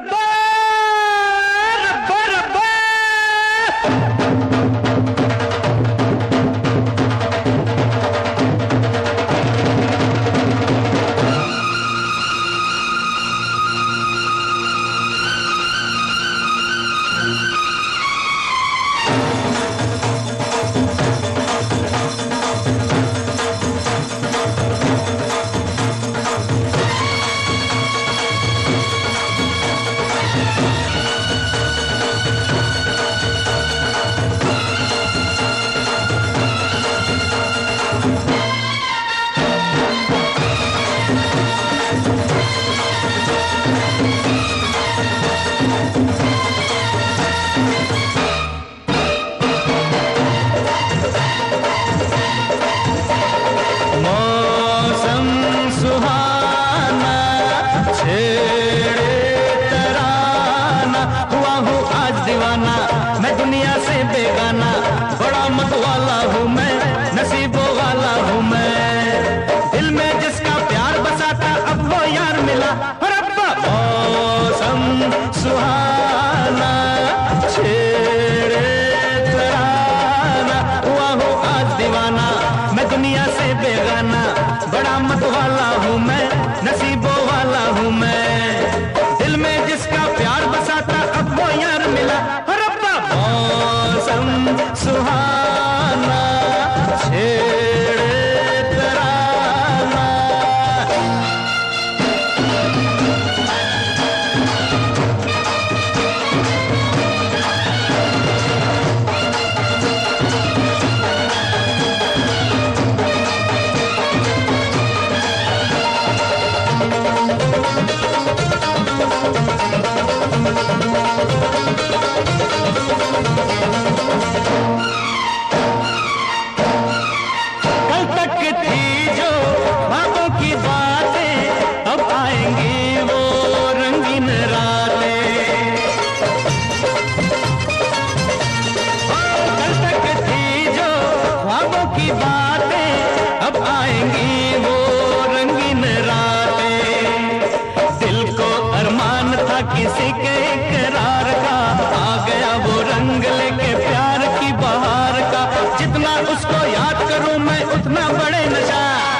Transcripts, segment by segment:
the. बेगाना, बड़ा मत वाला हूँ मैं, नसीबों वाला हूँ मैं। दिल में जिसका प्यार बसा था अब वो यार मिला। और अब मौसम सुहाना, छेड़े तराना। हुआ हो आज दीवाना, मैं दुनिया से बेगाना, बड़ा मत वाला हूँ मैं। किसी के करार का। आ गया वो रंग लेके प्यार की बहार का। जितना उसको याद करूँ मैं, उतना बड़े नशा।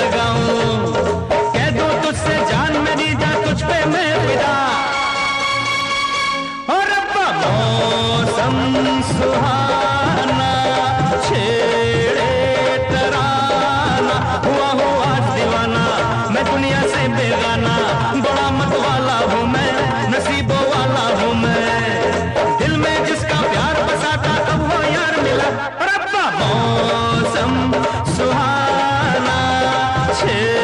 लगाऊँ। कह दो तुझसे जान मेरी जा, तुझ पे मैं फिदा और रब्बा मौसम सुहा へ。